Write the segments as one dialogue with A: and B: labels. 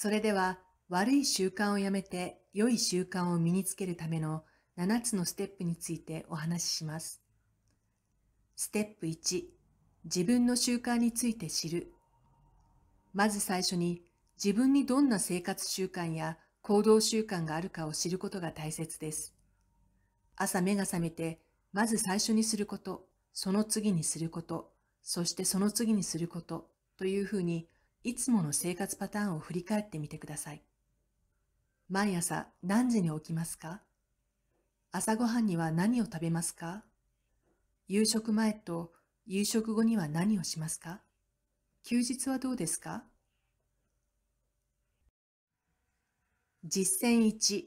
A: それでは悪い習慣をやめて良い習慣を身につけるための7つのステップについてお話しします。ステップ1、自分の習慣について知る。まず最初に自分にどんな生活習慣や行動習慣があるかを知ることが大切です。朝目が覚めて、まず最初にすること、その次にすること、そしてその次にすることというふうに、いつもの生活パターンを振り返ってみてください。毎朝何時に起きますか？朝ごはんには何を食べますか？夕食前と夕食後には何をしますか？休日はどうですか？実践1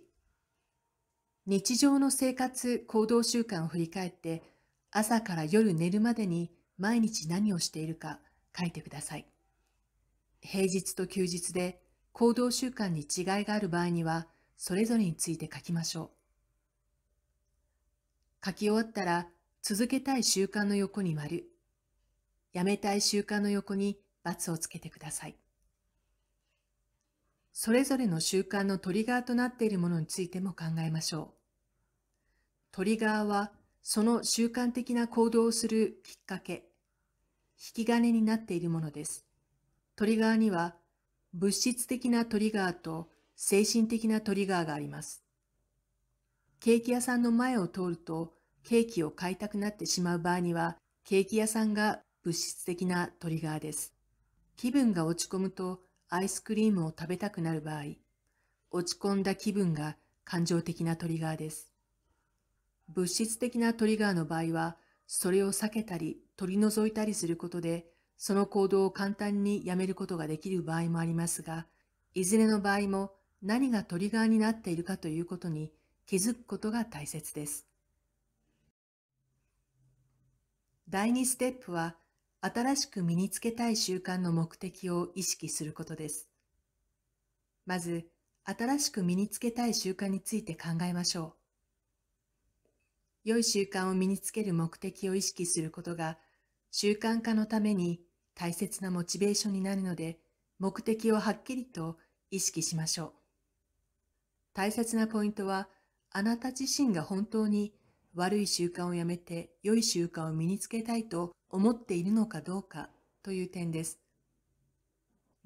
A: 日常の生活行動習慣を振り返って朝から夜寝るまでに毎日何をしているか書いてください。平日と休日で行動習慣に違いがある場合にはそれぞれについて書きましょう。書き終わったら続けたい習慣の横に丸、やめたい習慣の横に×をつけてください。それぞれの習慣のトリガーとなっているものについても考えましょう。トリガーはその習慣的な行動をするきっかけ、引き金になっているものです。トリガーには物質的なトリガーと精神的なトリガーがあります。ケーキ屋さんの前を通るとケーキを買いたくなってしまう場合には、ケーキ屋さんが物質的なトリガーです。気分が落ち込むとアイスクリームを食べたくなる場合、落ち込んだ気分が感情的なトリガーです。物質的なトリガーの場合は、それを避けたり取り除いたりすることで、その行動を簡単にやめることができる場合もありますが、いずれの場合も何がトリガーになっているかということに気づくことが大切です。第2ステップは、新しく身につけたい習慣の目的を意識することです。まず、新しく身につけたい習慣について考えましょう。良い習慣を身につける目的を意識することが、習慣化のために大切なモチベーションになるので、目的をはっきりと意識しましょう。大切なポイントは、あなた自身が本当に悪い習慣をやめて良い習慣を身につけたいと思っているのかどうかという点です。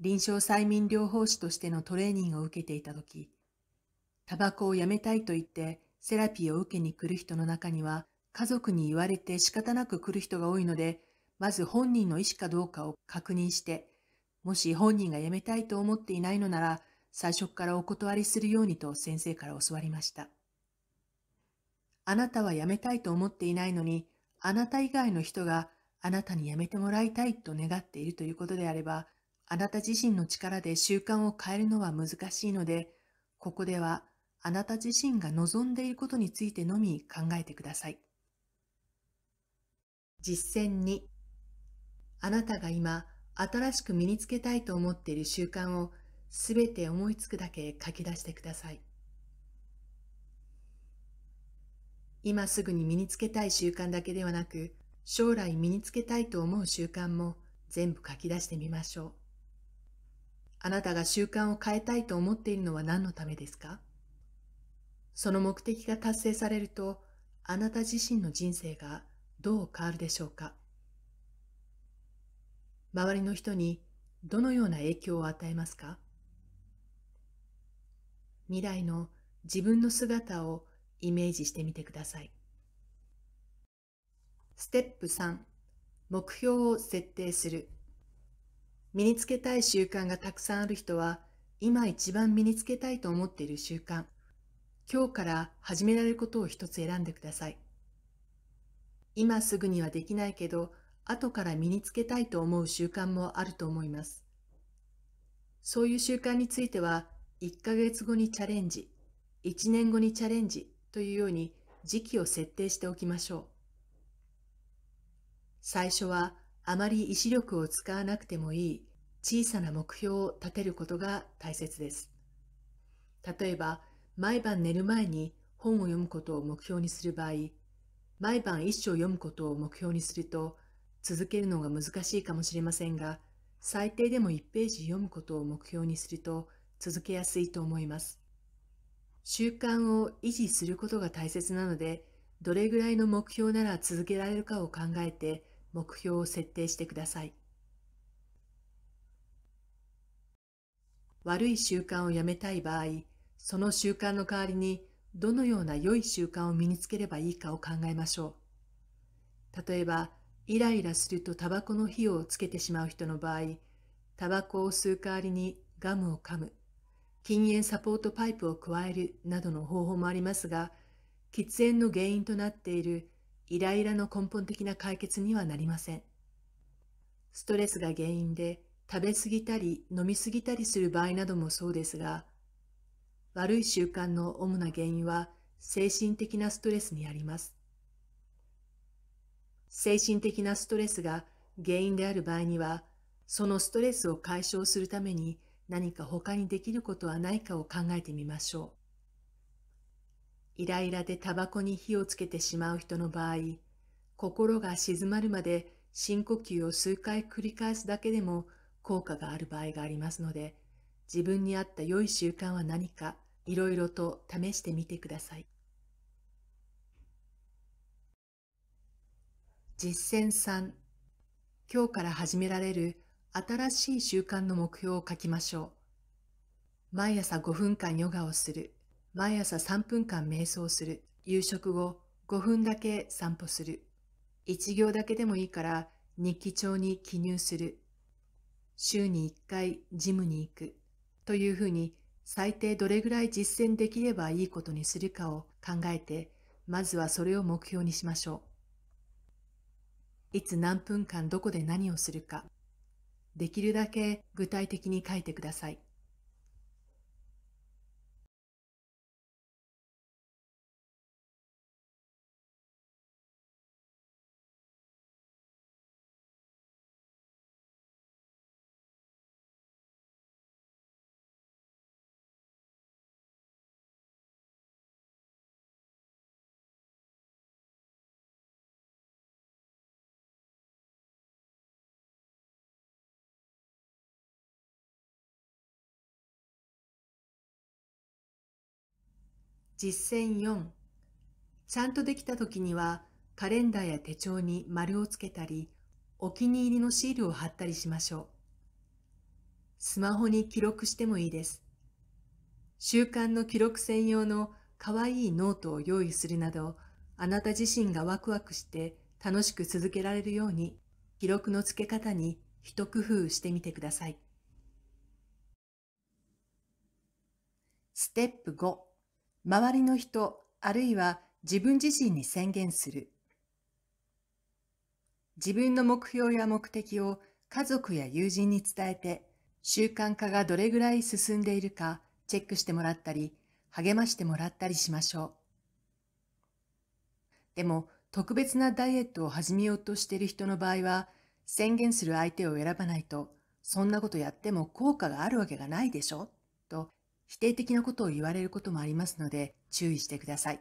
A: 臨床催眠療法士としてのトレーニングを受けていたとき、タバコをやめたいと言ってセラピーを受けに来る人の中には、家族に言われて仕方なく来る人が多いので、まず本人の意思かどうかを確認して、もし本人が辞めたいと思っていないのなら、最初からお断りするようにと先生から教わりました。あなたは辞めたいと思っていないのに、あなた以外の人があなたに辞めてもらいたいと願っているということであれば、あなた自身の力で習慣を変えるのは難しいので、ここではあなた自身が望んでいることについてのみ考えてください。実践に、あなたが今新しく身につけたいと思っている習慣をすべて思いつくだけ書き出してください。今すぐに身につけたい習慣だけではなく、将来身につけたいと思う習慣も全部書き出してみましょう。あなたが習慣を変えたいと思っているのは何のためですか？その目的が達成されると、あなた自身の人生がどう変わるでしょうか？周りの人にどのような影響を与えますか？未来の自分の姿をイメージしてみてください。ステップ3、目標を設定する。身につけたい習慣がたくさんある人は、今一番身につけたいと思っている習慣、今日から始められることを一つ選んでください。今すぐにはできないけど、後から身につけたいと思う習慣もあると思います。そういう習慣については、1ヶ月後にチャレンジ、1年後にチャレンジというように時期を設定しておきましょう。最初はあまり意志力を使わなくてもいい小さな目標を立てることが大切です。例えば、毎晩寝る前に本を読むことを目標にする場合、毎晩一章読むことを目標にすると、続けるのが難しいかもしれませんが、最低でも1ページ読むことを目標にすると続けやすいと思います。習慣を維持することが大切なので、どれぐらいの目標なら続けられるかを考えて目標を設定してください。悪い習慣をやめたい場合、その習慣の代わりにどのような良い習慣を身につければいいかを考えましょう。例えば、イライラするとタバコの火をつけてしまう人の場合、タバコを吸う代わりにガムを噛む、禁煙サポートパイプを加えるなどの方法もありますが、喫煙の原因となっているイライラの根本的な解決にはなりません。ストレスが原因で食べ過ぎたり飲み過ぎたりする場合などもそうですが、悪い習慣の主な原因は精神的なストレスにあります。精神的なストレスが原因である場合には、そのストレスを解消するために何か他にできることはないかを考えてみましょう。イライラでタバコに火をつけてしまう人の場合、心が静まるまで深呼吸を数回繰り返すだけでも効果がある場合がありますので、自分に合った良い習慣は何かいろいろと試してみてください。実践3今日から始められる新しい習慣の目標を書きましょう。毎朝5分間ヨガをする。毎朝3分間瞑想する。夕食後5分だけ散歩する。1行だけでもいいから日記帳に記入する。週に1回ジムに行くというふうに最低どれぐらい実践できればいいことにするかを考えて、まずはそれを目標にしましょう。いつ何分間どこで何をするか、できるだけ具体的に書いてください。実践4ちゃんとできた時にはカレンダーや手帳に丸をつけたりお気に入りのシールを貼ったりしましょう。スマホに記録してもいいです。習慣の記録専用のかわいいノートを用意するなどあなた自身がワクワクして楽しく続けられるように記録の付け方に一工夫してみてください。ステップ5周りの人、あるいは自分自身に宣言する。自分の目標や目的を家族や友人に伝えて、習慣化がどれぐらい進んでいるかチェックしてもらったり、励ましてもらったりしましょう。でも、特別なダイエットを始めようとしている人の場合は、宣言する相手を選ばないと、そんなことやっても効果があるわけがないでしょ否定的なことを言われることもありますので注意してください。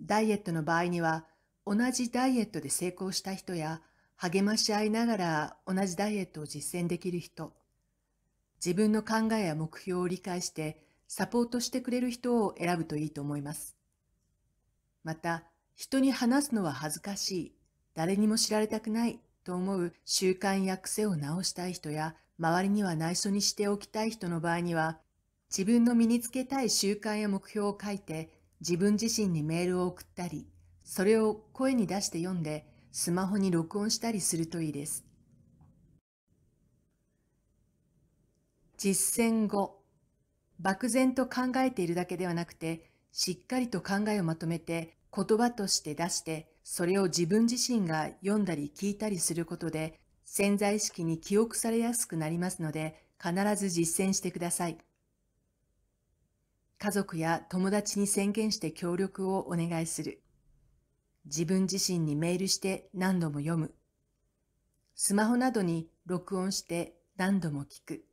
A: ダイエットの場合には同じダイエットで成功した人や励まし合いながら同じダイエットを実践できる人、自分の考えや目標を理解してサポートしてくれる人を選ぶといいと思います。また、人に話すのは恥ずかしい、誰にも知られたくないと思う習慣や癖を直したい人や周りには内緒にしておきたい人の場合には自分の身につけたい習慣や目標を書いて自分自身にメールを送ったり、それを声に出して読んでスマホに録音したりするといいです。実践後、漠然と考えているだけではなくて、しっかりと考えをまとめて言葉として出して、それを自分自身が読んだり聞いたりすることで、潜在意識に記憶されやすくなりますので、必ず実践してください。家族や友達に宣言して協力をお願いする。自分自身にメールして何度も読む。スマホなどに録音して何度も聞く。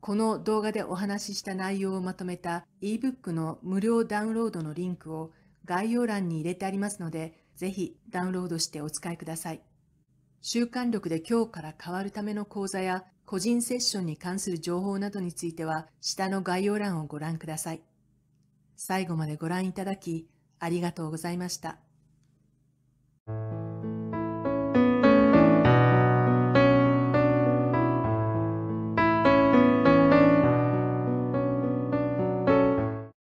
A: この動画でお話しした内容をまとめた ebook の無料ダウンロードのリンクを概要欄に入れてありますので、ぜひダウンロードしてお使いください。習慣力で今日から変わるための講座や個人セッションに関する情報などについては、下の概要欄をご覧ください。最後までご覧いただき、ありがとうございました。